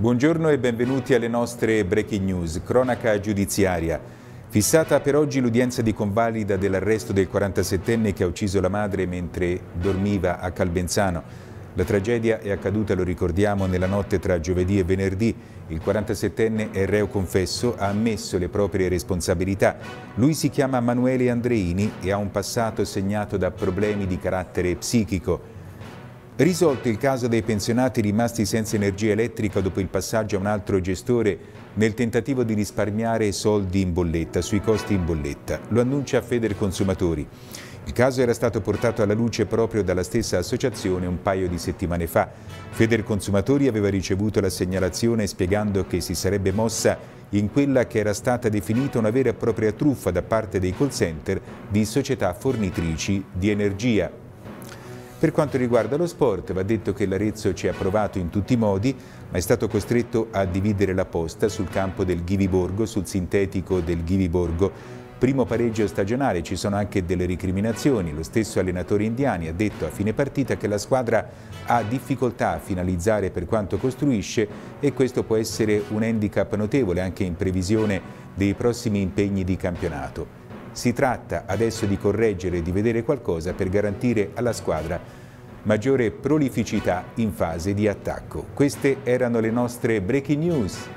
Buongiorno e benvenuti alle nostre breaking news. Cronaca giudiziaria. Fissata per oggi l'udienza di convalida dell'arresto del 47enne che ha ucciso la madre mentre dormiva a Calbenzano. La tragedia è accaduta, lo ricordiamo, nella notte tra giovedì e venerdì. Il 47enne è reo confesso, ha ammesso le proprie responsabilità. Lui si chiama Manuele Andreini e ha un passato segnato da problemi di carattere psichico. Risolto il caso dei pensionati rimasti senza energia elettrica dopo il passaggio a un altro gestore nel tentativo di risparmiare soldi in bolletta, sui costi in bolletta. Lo annuncia Feder Consumatori. Il caso era stato portato alla luce proprio dalla stessa associazione un paio di settimane fa. Feder Consumatori aveva ricevuto la segnalazione spiegando che si sarebbe mossa in quella che era stata definita una vera e propria truffa da parte dei call center di società fornitrici di energia. Per quanto riguarda lo sport, va detto che l'Arezzo ci ha provato in tutti i modi, ma è stato costretto a dividere la posta sul campo del Ghiviborgo, sul sintetico del Ghiviborgo. Primo pareggio stagionale, ci sono anche delle ricriminazioni. Lo stesso allenatore indiani ha detto a fine partita che la squadra ha difficoltà a finalizzare per quanto costruisce e questo può essere un handicap notevole anche in previsione dei prossimi impegni di campionato. Si tratta adesso di correggere di vedere qualcosa per garantire alla squadra maggiore prolificità in fase di attacco. Queste erano le nostre breaking news.